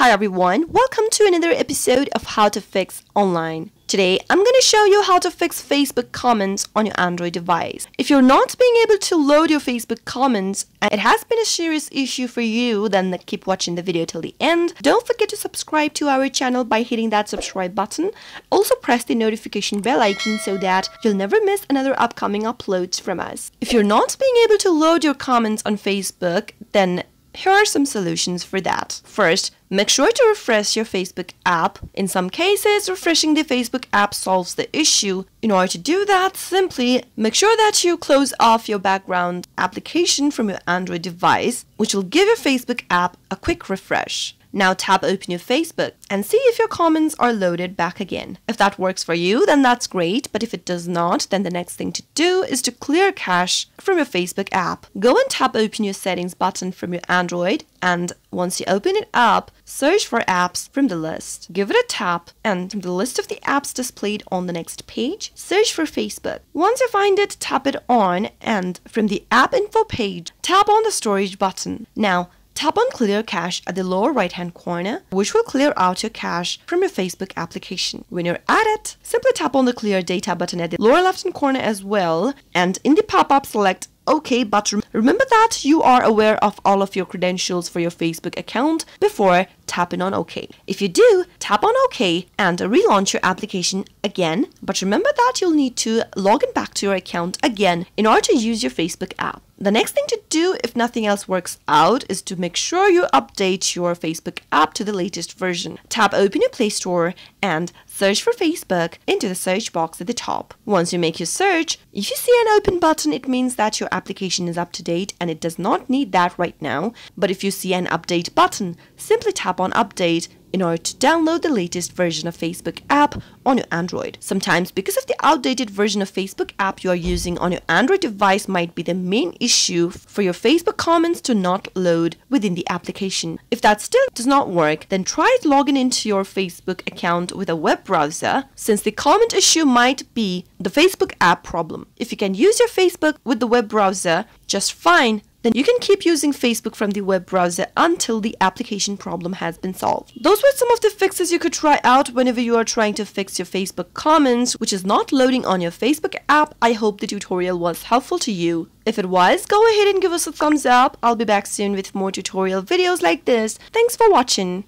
Hi everyone, welcome to another episode of How to Fix Online. Today, I'm going to show you how to fix Facebook comments on your Android device. If you're not being able to load your Facebook comments and it has been a serious issue for you, then keep watching the video till the end. Don't forget to subscribe to our channel by hitting that subscribe button. Also press the notification bell icon so that you'll never miss another upcoming uploads from us. If you're not being able to load your comments on Facebook, then here are some solutions for that. First, make sure to refresh your Facebook app. In some cases, refreshing the Facebook app solves the issue. In order to do that, simply make sure that you close off your background application from your Android device, which will give your Facebook app a quick refresh. Now tap open your Facebook and see if your comments are loaded back again. If that works for you, then that's great, but if it does not, then the next thing to do is to clear cache from your Facebook app. Go and tap open your settings button from your Android and once you open it up, search for apps from the list. Give it a tap and from the list of the apps displayed on the next page, search for Facebook. Once you find it, tap it on and from the app info page, tap on the storage button. Now, Tap on Clear Cache at the lower right hand corner, which will clear out your cache from your Facebook application. When you're at it, simply tap on the Clear Data button at the lower left hand corner as well, and in the pop up, select OK, but remember that you are aware of all of your credentials for your Facebook account before tapping on OK. If you do, tap on OK and relaunch your application again, but remember that you'll need to log in back to your account again in order to use your Facebook app. The next thing to do if nothing else works out is to make sure you update your Facebook app to the latest version. Tap open your Play Store and search for Facebook into the search box at the top. Once you make your search, if you see an open button, it means that your application is up to date and it does not need that right now. But if you see an update button, simply tap on update in order to download the latest version of Facebook app on your Android. Sometimes because of the outdated version of Facebook app you are using on your Android device might be the main issue for your Facebook comments to not load within the application. If that still does not work, then try logging into your Facebook account with a web browser since the comment issue might be the Facebook app problem. If you can use your Facebook with the web browser just fine, then you can keep using Facebook from the web browser until the application problem has been solved. Those were some of the fixes you could try out whenever you are trying to fix your Facebook comments, which is not loading on your Facebook app. I hope the tutorial was helpful to you. If it was, go ahead and give us a thumbs up. I'll be back soon with more tutorial videos like this. Thanks for watching.